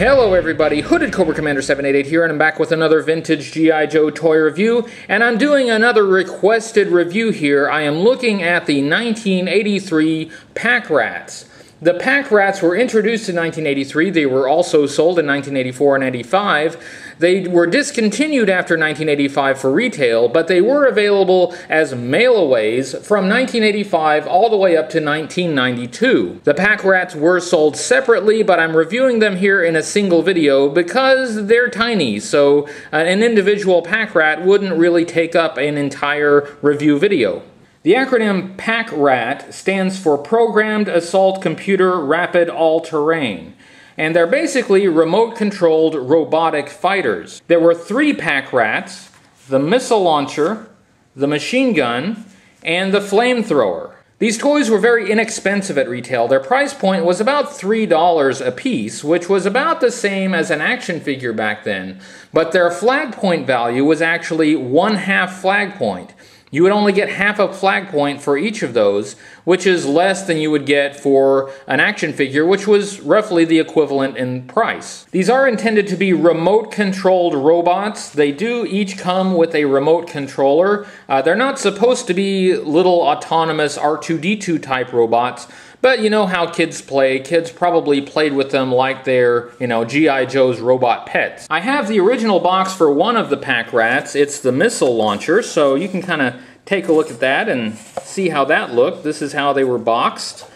Hello everybody, Hooded Cobra Commander 788 here, and I'm back with another vintage G.I. Joe toy review, and I'm doing another requested review here. I am looking at the 1983 Pack Rats. The Pack Rats were introduced in 1983. They were also sold in 1984 and 85. They were discontinued after 1985 for retail, but they were available as mail-aways from 1985 all the way up to 1992. The Pack Rats were sold separately, but I'm reviewing them here in a single video because they're tiny, so uh, an individual Pack Rat wouldn't really take up an entire review video. The acronym PAC-RAT stands for Programmed Assault Computer Rapid All-Terrain, and they're basically remote-controlled robotic fighters. There were three pack rats the missile launcher, the machine gun, and the flamethrower. These toys were very inexpensive at retail. Their price point was about $3 a piece, which was about the same as an action figure back then, but their flag point value was actually one half flag point. You would only get half a flag point for each of those, which is less than you would get for an action figure, which was roughly the equivalent in price. These are intended to be remote controlled robots. They do each come with a remote controller. Uh, they're not supposed to be little autonomous R2-D2 type robots, but you know how kids play. Kids probably played with them like they're, you know, G.I. Joe's robot pets. I have the original box for one of the pack rats. It's the missile launcher, so you can kind of take a look at that and see how that looked. This is how they were boxed.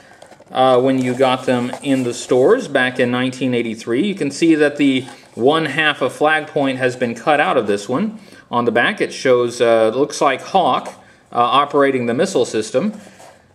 Uh, when you got them in the stores back in 1983. You can see that the one half of flag point has been cut out of this one. On the back it shows, uh, looks like Hawk uh, operating the missile system.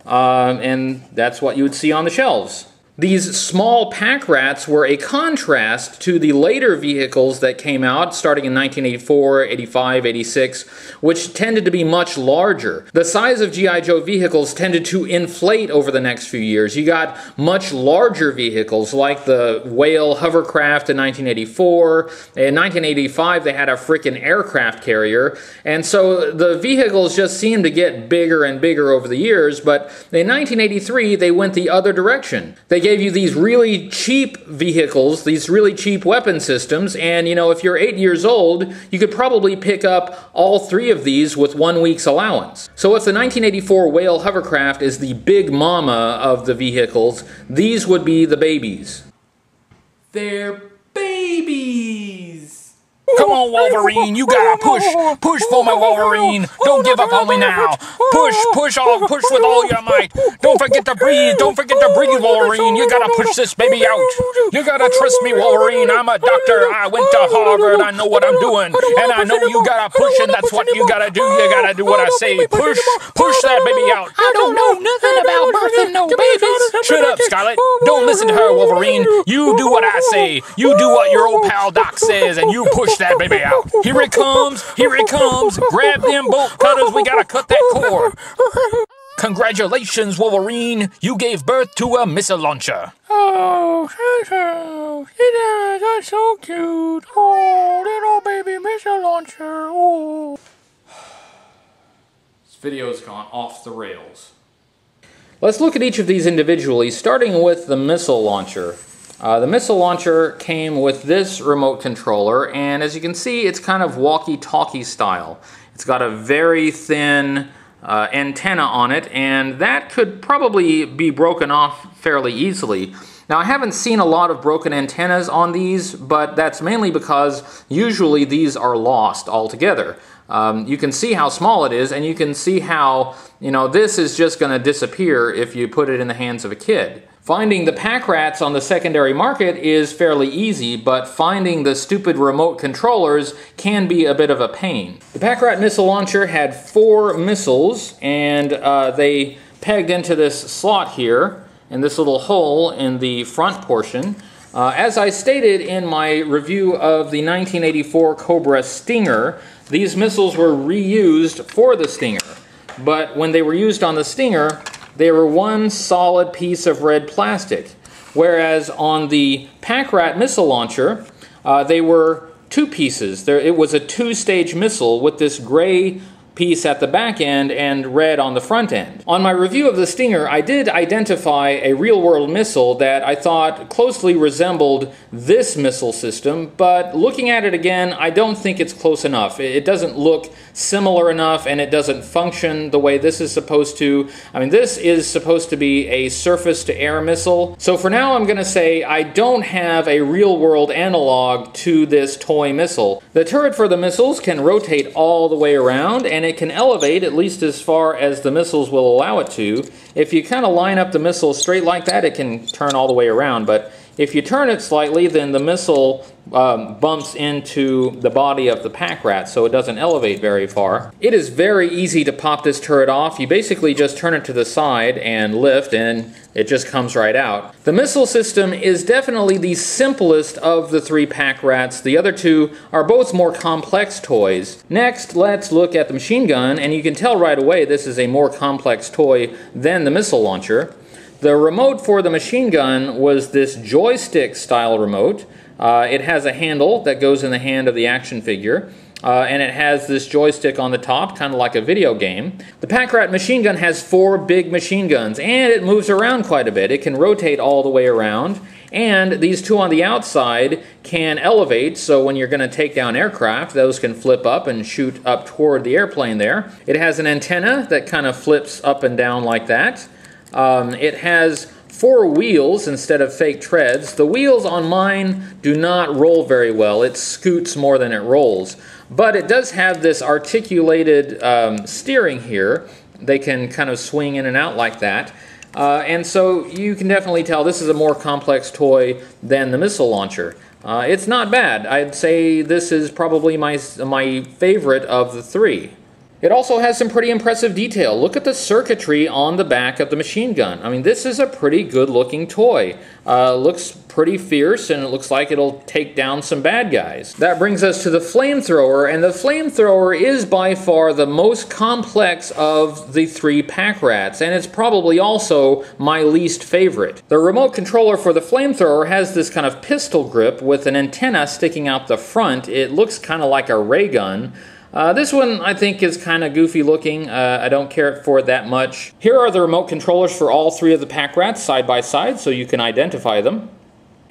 Uh, and that's what you would see on the shelves. These small pack rats were a contrast to the later vehicles that came out starting in 1984, 85, 86, which tended to be much larger. The size of G.I. Joe vehicles tended to inflate over the next few years. You got much larger vehicles like the Whale hovercraft in 1984. In 1985, they had a freaking aircraft carrier. And so the vehicles just seemed to get bigger and bigger over the years, but in 1983, they went the other direction. They gave you these really cheap vehicles, these really cheap weapon systems, and you know, if you're eight years old, you could probably pick up all three of these with one week's allowance. So if the 1984 Whale hovercraft is the big mama of the vehicles, these would be the babies. They're babies! Come on, Wolverine, you gotta push, push for me, Wolverine. Don't give up on me now. Push, push all, push with all your might. Don't forget to breathe, don't forget to breathe, Wolverine. You gotta push this baby out. You gotta trust me, Wolverine. I'm a doctor. I went to Harvard. I know what I'm doing, and I know you gotta push, and that's what you gotta do. You gotta do what I say. Push, push that baby out. I don't know nothing about birthing no babies. Shut up, Scarlett. Don't listen to her, Wolverine. You do what I say. You do what your old pal Doc says, and you push that baby out. Here it comes. Here it comes. Grab them bolt cutters. We gotta cut that cord. Congratulations, Wolverine. You gave birth to a missile launcher. Oh, thank you. Yeah, that's so cute. Oh, little baby missile launcher. Oh. This video's gone off the rails. Let's look at each of these individually, starting with the missile launcher. Uh, the missile launcher came with this remote controller, and as you can see, it's kind of walkie-talkie style. It's got a very thin uh, antenna on it, and that could probably be broken off fairly easily. Now, I haven't seen a lot of broken antennas on these, but that's mainly because usually these are lost altogether. Um, you can see how small it is, and you can see how, you know, this is just going to disappear if you put it in the hands of a kid. Finding the pack rats on the secondary market is fairly easy, but finding the stupid remote controllers can be a bit of a pain. The pack rat missile launcher had four missiles, and uh, they pegged into this slot here, in this little hole in the front portion. Uh, as I stated in my review of the 1984 Cobra Stinger, these missiles were reused for the Stinger. But when they were used on the Stinger, they were one solid piece of red plastic. Whereas on the Pack Rat missile launcher, uh, they were two pieces. There, it was a two-stage missile with this gray piece at the back end and red on the front end. On my review of the Stinger, I did identify a real world missile that I thought closely resembled this missile system, but looking at it again, I don't think it's close enough. It doesn't look similar enough and it doesn't function the way this is supposed to. I mean, this is supposed to be a surface to air missile. So for now, I'm going to say I don't have a real world analog to this toy missile. The turret for the missiles can rotate all the way around and it can elevate at least as far as the missiles will allow it to. If you kind of line up the missile straight like that, it can turn all the way around, but if you turn it slightly, then the missile um, bumps into the body of the pack rat, so it doesn't elevate very far. It is very easy to pop this turret off. You basically just turn it to the side and lift, and it just comes right out. The missile system is definitely the simplest of the three pack rats. The other two are both more complex toys. Next, let's look at the machine gun, and you can tell right away this is a more complex toy than the missile launcher. The remote for the machine gun was this joystick style remote. Uh, it has a handle that goes in the hand of the action figure. Uh, and it has this joystick on the top, kind of like a video game. The Packrat machine gun has four big machine guns, and it moves around quite a bit. It can rotate all the way around, and these two on the outside can elevate, so when you're going to take down aircraft, those can flip up and shoot up toward the airplane there. It has an antenna that kind of flips up and down like that. Um, it has four wheels instead of fake treads. The wheels on mine do not roll very well. It scoots more than it rolls. But it does have this articulated um, steering here. They can kind of swing in and out like that. Uh, and so you can definitely tell this is a more complex toy than the missile launcher. Uh, it's not bad. I'd say this is probably my, my favorite of the three. It also has some pretty impressive detail. Look at the circuitry on the back of the machine gun. I mean, this is a pretty good looking toy. Uh, looks pretty fierce and it looks like it'll take down some bad guys. That brings us to the flamethrower, and the flamethrower is by far the most complex of the three pack rats, and it's probably also my least favorite. The remote controller for the flamethrower has this kind of pistol grip with an antenna sticking out the front. It looks kind of like a ray gun. Uh, this one I think is kind of goofy looking. Uh, I don't care for it that much. Here are the remote controllers for all three of the pack rats side by side so you can identify them.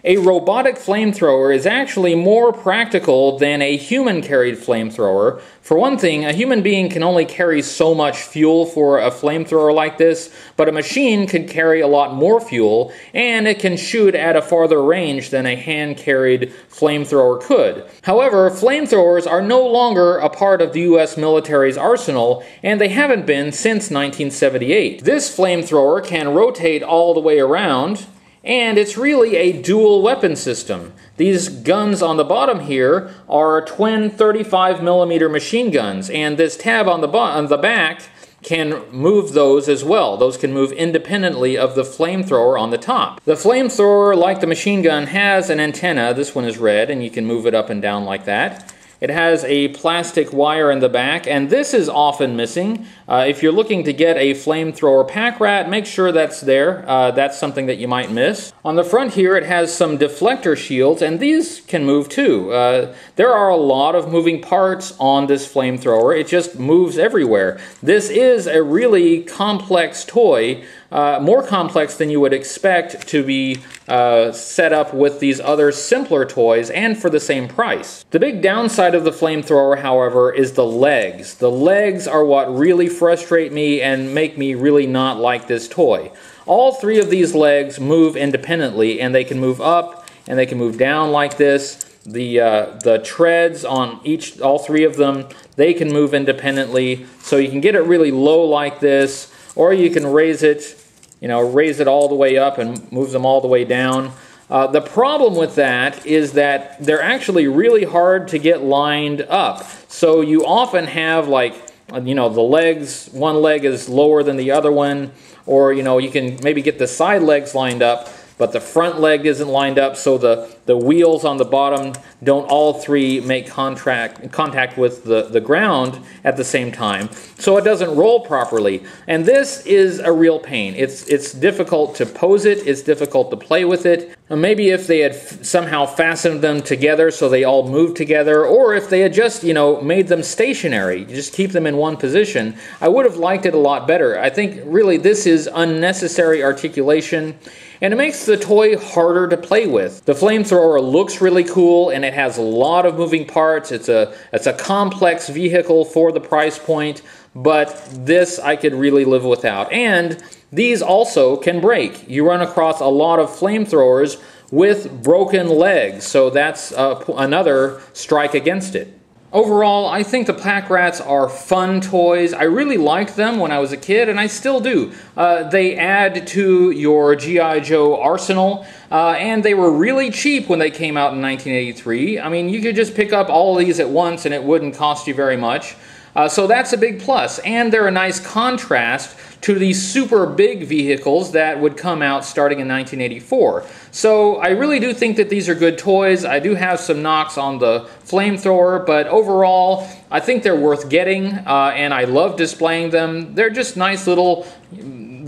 A robotic flamethrower is actually more practical than a human carried flamethrower. For one thing, a human being can only carry so much fuel for a flamethrower like this, but a machine can carry a lot more fuel, and it can shoot at a farther range than a hand carried flamethrower could. However, flamethrowers are no longer a part of the US military's arsenal, and they haven't been since 1978. This flamethrower can rotate all the way around and it's really a dual weapon system. These guns on the bottom here are twin 35 millimeter machine guns, and this tab on the, on the back can move those as well. Those can move independently of the flamethrower on the top. The flamethrower, like the machine gun, has an antenna. This one is red, and you can move it up and down like that. It has a plastic wire in the back, and this is often missing. Uh, if you're looking to get a flamethrower pack rat, make sure that's there. Uh, that's something that you might miss. On the front here, it has some deflector shields, and these can move too. Uh, there are a lot of moving parts on this flamethrower. It just moves everywhere. This is a really complex toy uh, more complex than you would expect to be uh, set up with these other simpler toys and for the same price. The big downside of the flamethrower, however, is the legs. The legs are what really frustrate me and make me really not like this toy. All three of these legs move independently and they can move up and they can move down like this. The, uh, the treads on each, all three of them, they can move independently. So you can get it really low like this or you can raise it you know, raise it all the way up and move them all the way down. Uh, the problem with that is that they're actually really hard to get lined up. So you often have like, you know, the legs, one leg is lower than the other one, or, you know, you can maybe get the side legs lined up, but the front leg isn't lined up, so the, the wheels on the bottom, don't all three make contract, contact with the, the ground at the same time, so it doesn't roll properly. And this is a real pain. It's, it's difficult to pose it, it's difficult to play with it. Maybe if they had somehow fastened them together so they all move together, or if they had just, you know, made them stationary, just keep them in one position, I would have liked it a lot better. I think really this is unnecessary articulation and it makes the toy harder to play with. The flamethrower looks really cool and it has a lot of moving parts. It's a, it's a complex vehicle for the price point, but this I could really live without. And these also can break. You run across a lot of flamethrowers with broken legs, so that's uh, another strike against it. Overall, I think the Pack Rats are fun toys. I really liked them when I was a kid, and I still do. Uh, they add to your G.I. Joe arsenal, uh, and they were really cheap when they came out in 1983. I mean, you could just pick up all of these at once, and it wouldn't cost you very much. Uh, so that's a big plus, and they're a nice contrast to these super big vehicles that would come out starting in 1984. So I really do think that these are good toys. I do have some knocks on the flamethrower, but overall, I think they're worth getting, uh, and I love displaying them. They're just nice little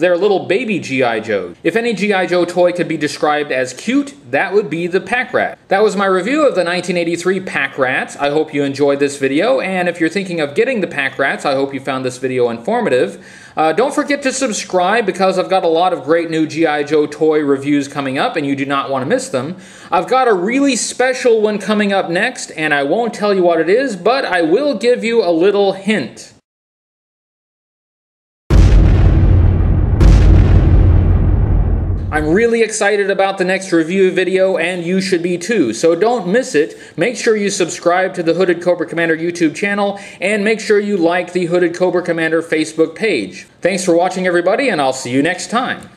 they're little baby G.I. Joes. If any G.I. Joe toy could be described as cute, that would be the Pack Rat. That was my review of the 1983 Pack Rats. I hope you enjoyed this video, and if you're thinking of getting the Pack Rats, I hope you found this video informative. Uh, don't forget to subscribe because I've got a lot of great new G.I. Joe toy reviews coming up and you do not want to miss them. I've got a really special one coming up next and I won't tell you what it is, but I will give you a little hint. I'm really excited about the next review video, and you should be too. So don't miss it. Make sure you subscribe to the Hooded Cobra Commander YouTube channel, and make sure you like the Hooded Cobra Commander Facebook page. Thanks for watching, everybody, and I'll see you next time.